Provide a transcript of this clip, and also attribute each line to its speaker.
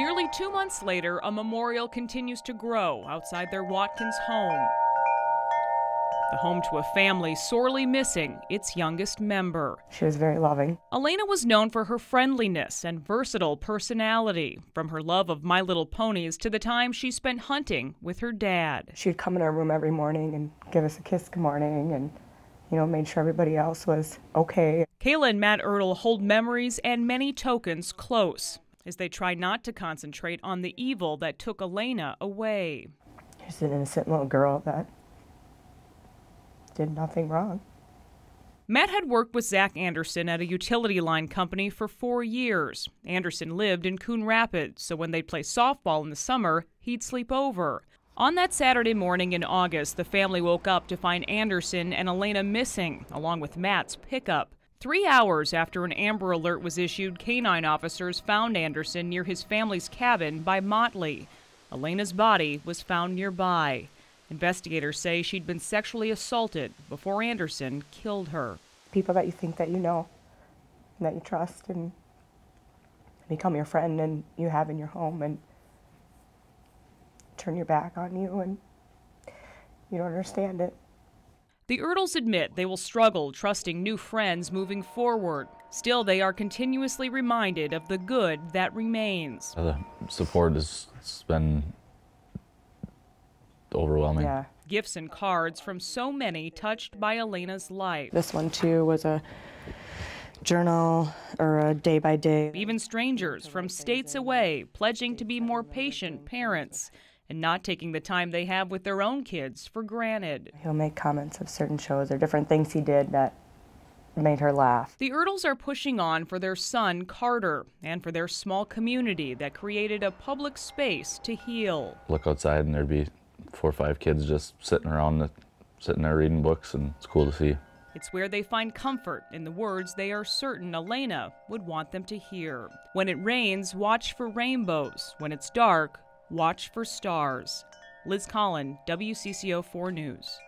Speaker 1: Nearly two months later, a memorial continues to grow outside their Watkins home. The home to a family sorely missing its youngest member.
Speaker 2: She was very loving.
Speaker 1: Alayna was known for her friendliness and versatile personality, from her love of My Little Ponies to the time she spent hunting with her dad.
Speaker 2: She'd come in our room every morning and give us a kiss good morning and you know, made sure everybody else was okay.
Speaker 1: Kayla and Matt Ertl hold memories and many tokens close as they try not to concentrate on the evil that took Alayna away.
Speaker 2: She's an innocent little girl that did nothing wrong.
Speaker 1: Matt had worked with Zach Anderson at a utility line company for four years. Anderson lived in Coon Rapids, so when they'd play softball in the summer, he'd sleep over. On that Saturday morning in August, the family woke up to find Anderson and Alayna missing, along with Matt's pickup. Three hours after an Amber Alert was issued, canine officers found Anderson near his family's cabin by Motley. Alayna's body was found nearby. Investigators say she'd been sexually assaulted before Anderson killed her.
Speaker 2: People that you think that you know, that you trust, and become your friend, and you have in your home, and turn your back on you, and you don't understand it.
Speaker 1: The Ertls admit they will struggle trusting new friends moving forward. Still, they are continuously reminded of the good that remains.
Speaker 3: Uh, the support has been overwhelming.
Speaker 2: Yeah.
Speaker 1: Gifts and cards from so many touched by Alayna's life.
Speaker 2: This one, too, was a journal or a day by day.
Speaker 1: Even strangers from states away pledging to be more patient parents and not taking the time they have with their own kids for granted.
Speaker 2: He'll make comments of certain shows or different things he did that made her laugh.
Speaker 1: The Ertls are pushing on for their son, Carter, and for their small community that created a public space to heal.
Speaker 3: Look outside and there'd be four or five kids just sitting around, the, sitting there reading books, and it's cool to see.
Speaker 1: It's where they find comfort in the words they are certain Alayna would want them to hear. When it rains, watch for rainbows. When it's dark, watch for stars. Liz Collin, WCCO 4 News.